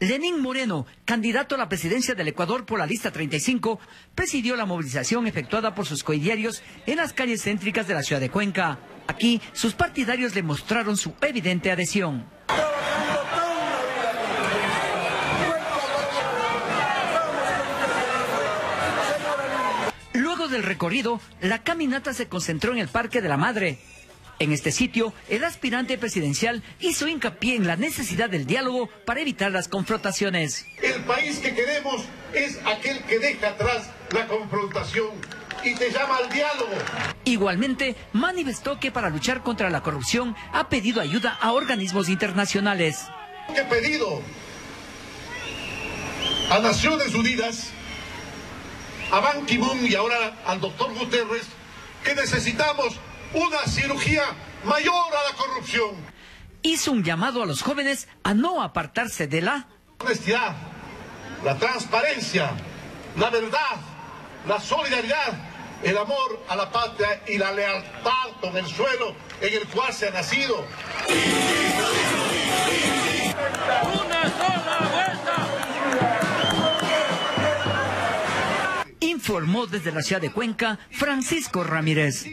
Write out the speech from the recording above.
Lenín Moreno, candidato a la presidencia del Ecuador por la lista 35, presidió la movilización efectuada por sus coidiarios en las calles céntricas de la ciudad de Cuenca. Aquí, sus partidarios le mostraron su evidente adhesión. Luego del recorrido, la caminata se concentró en el Parque de la Madre. En este sitio, el aspirante presidencial hizo hincapié en la necesidad del diálogo para evitar las confrontaciones. El país que queremos es aquel que deja atrás la confrontación y te llama al diálogo. Igualmente, manifestó que para luchar contra la corrupción ha pedido ayuda a organismos internacionales. He pedido a Naciones Unidas, a Ban Ki-moon y ahora al doctor Guterres que necesitamos una cirugía mayor a la corrupción. Hizo un llamado a los jóvenes a no apartarse de la honestidad, la transparencia, la verdad, la solidaridad, el amor a la patria y la lealtad con el suelo en el cual se ha nacido. ¡Una sola vuelta! Informó desde la ciudad de Cuenca Francisco Ramírez.